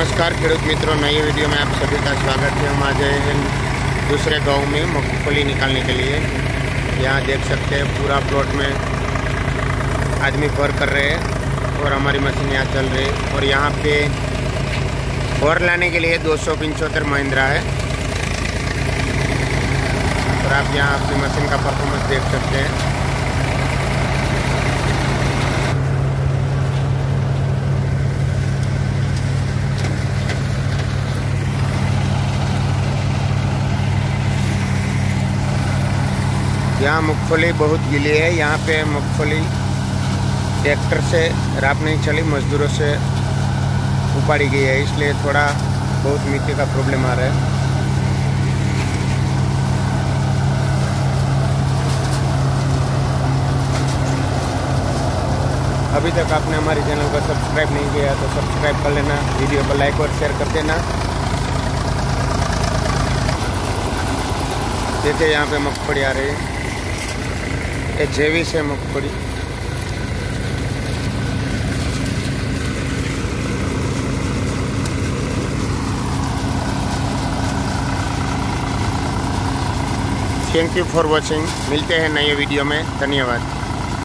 नमस्कार खेडूत मित्रों नई वीडियो में आप सभी का स्वागत है। हम आज हैं दूसरे गाँव में मूंगफली निकालने के लिए यहाँ देख सकते हैं, पूरा प्लॉट में आदमी भर कर रहे हैं और हमारी मशीन यहाँ चल रही है। और यहाँ पे भर लाने के लिए दो सौ पंचहत्तर महिंद्रा है। और आप यहाँ अपनी मशीन का परफॉर्मेंस देख सकते हैं। यहाँ मूँगफली बहुत गिली है। यहाँ पे मूँगफली ट्रैक्टर से राप नहीं चली, मजदूरों से उपाड़ी गई है। इसलिए थोड़ा बहुत मिट्टी का प्रॉब्लम आ रहा है। अभी तक आपने हमारे चैनल को सब्सक्राइब नहीं किया तो सब्सक्राइब कर लेना, वीडियो को लाइक और शेयर कर देना। देखिए, यहाँ पे मगफड़ी आ रही है। ये से है मगफड़ी थैंक यू फॉर वॉचिंग मिलते हैं नए वीडियो में धन्यवाद